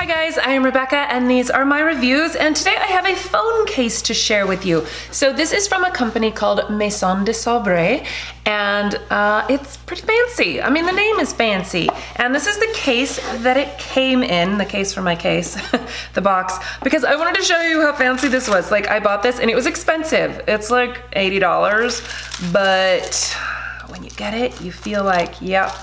Hi guys, I am Rebecca and these are my reviews and today I have a phone case to share with you. So this is from a company called Maison de Sabré and uh, it's pretty fancy. I mean the name is fancy and this is the case that it came in, the case for my case, the box, because I wanted to show you how fancy this was. Like I bought this and it was expensive. It's like $80 but when you get it you feel like yep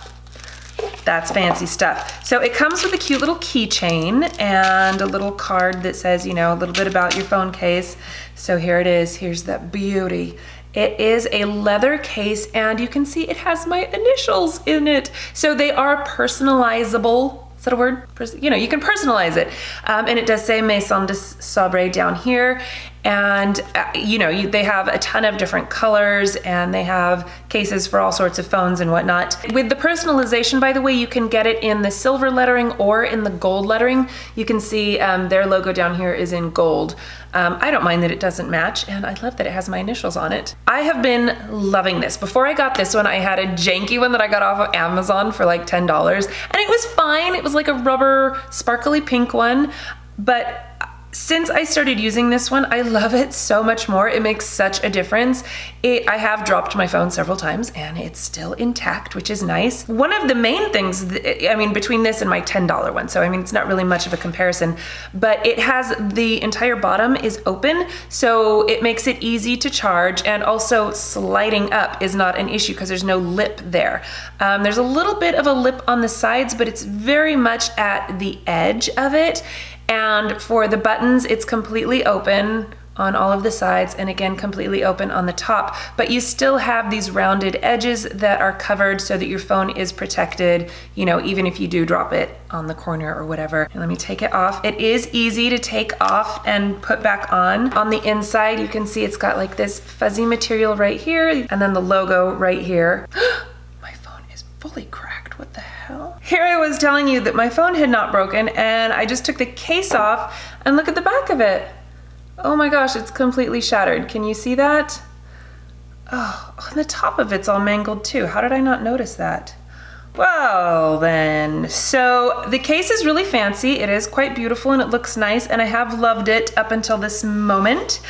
that's fancy stuff. So it comes with a cute little keychain and a little card that says, you know, a little bit about your phone case. So here it is, here's that beauty. It is a leather case and you can see it has my initials in it. So they are personalizable is that a word? You know, you can personalize it. Um, and it does say Maison de Sabré down here and uh, you know you, they have a ton of different colors and they have cases for all sorts of phones and whatnot. With the personalization by the way you can get it in the silver lettering or in the gold lettering. You can see um, their logo down here is in gold. Um, I don't mind that it doesn't match and I love that it has my initials on it. I have been loving this. Before I got this one I had a janky one that I got off of Amazon for like $10 and it was fine. It was like a rubber sparkly pink one but since I started using this one, I love it so much more. It makes such a difference. It, I have dropped my phone several times and it's still intact, which is nice. One of the main things, I mean, between this and my $10 one, so I mean, it's not really much of a comparison, but it has the entire bottom is open, so it makes it easy to charge and also sliding up is not an issue because there's no lip there. Um, there's a little bit of a lip on the sides, but it's very much at the edge of it. And for the buttons, it's completely open on all of the sides and again completely open on the top. But you still have these rounded edges that are covered so that your phone is protected you know even if you do drop it on the corner or whatever. And let me take it off. It is easy to take off and put back on. On the inside you can see it's got like this fuzzy material right here and then the logo right here. My phone is fully cracked here I was telling you that my phone had not broken and I just took the case off and look at the back of it. Oh my gosh, it's completely shattered. Can you see that? Oh, the top of it's all mangled too. How did I not notice that? Well then, so the case is really fancy. It is quite beautiful and it looks nice and I have loved it up until this moment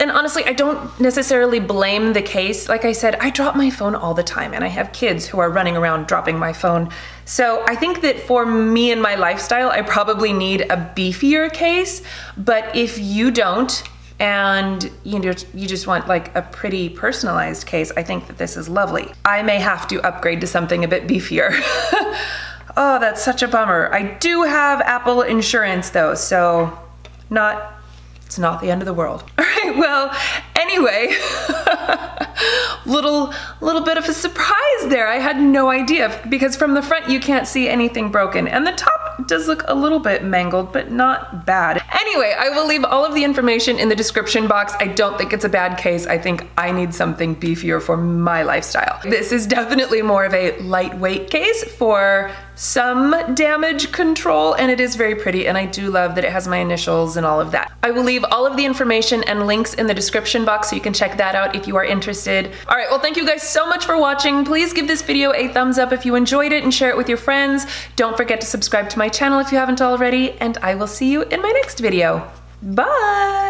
and honestly, I don't necessarily blame the case. Like I said, I drop my phone all the time and I have kids who are running around dropping my phone. So I think that for me and my lifestyle, I probably need a beefier case. But if you don't, and you know you just want like a pretty personalized case, I think that this is lovely. I may have to upgrade to something a bit beefier. oh, that's such a bummer. I do have Apple insurance though, so not it's not the end of the world. All right, well, anyway, little little bit of a surprise there. I had no idea because from the front you can't see anything broken and the top does look a little bit mangled, but not bad. Anyway, I will leave all of the information in the description box. I don't think it's a bad case. I think I need something beefier for my lifestyle. This is definitely more of a lightweight case for some damage control and it is very pretty and I do love that it has my initials and all of that. I will leave all of the information and links in the description box so you can check that out if you are interested. All right, well thank you guys so much for watching. Please give this video a thumbs up if you enjoyed it and share it with your friends. Don't forget to subscribe to my channel if you haven't already and I will see you in my next video. Bye!